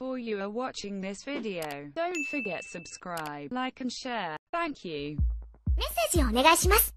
before you are watching this video. Don't forget subscribe, like and share. Thank you. メッセージをお願いします。